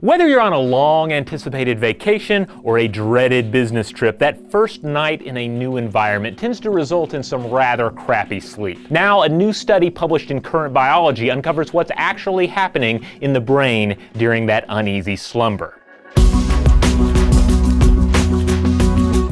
Whether you're on a long anticipated vacation or a dreaded business trip, that first night in a new environment tends to result in some rather crappy sleep. Now, a new study published in Current Biology uncovers what's actually happening in the brain during that uneasy slumber.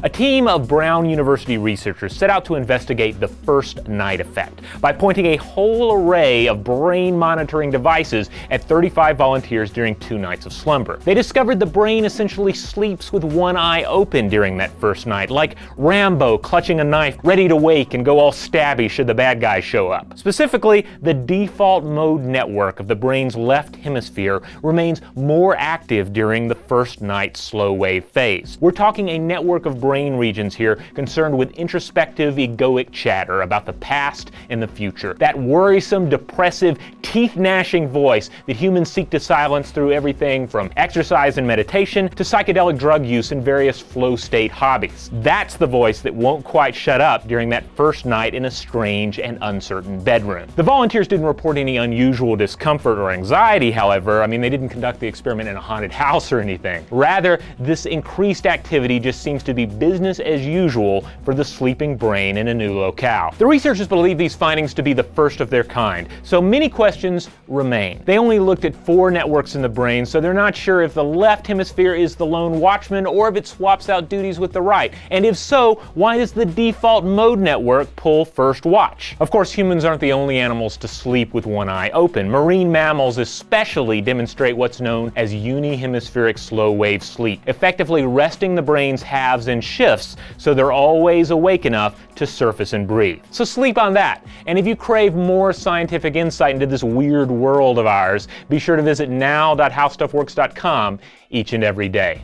A team of Brown University researchers set out to investigate the first night effect by pointing a whole array of brain monitoring devices at 35 volunteers during two nights of slumber. They discovered the brain essentially sleeps with one eye open during that first night, like Rambo clutching a knife, ready to wake and go all stabby should the bad guys show up. Specifically, the default mode network of the brain's left hemisphere remains more active during the first night slow wave phase. We're talking a network of brain regions here concerned with introspective egoic chatter about the past and the future. That worrisome, depressive, teeth gnashing voice that humans seek to silence through everything from exercise and meditation to psychedelic drug use and various flow state hobbies. That's the voice that won't quite shut up during that first night in a strange and uncertain bedroom. The volunteers didn't report any unusual discomfort or anxiety, however. I mean, they didn't conduct the experiment in a haunted house or anything. Rather, this increased activity just seems to be business as usual for the sleeping brain in a new locale. The researchers believe these findings to be the first of their kind, so many questions remain. They only looked at four networks in the brain, so they're not sure if the left hemisphere is the lone watchman or if it swaps out duties with the right. And if so, why does the default mode network pull first watch? Of course, humans aren't the only animals to sleep with one eye open. Marine mammals especially demonstrate what's known as unihemispheric slow wave sleep, effectively resting the brain's halves and shifts so they're always awake enough to surface and breathe. So sleep on that. And if you crave more scientific insight into this weird world of ours, be sure to visit now.howstuffworks.com each and every day.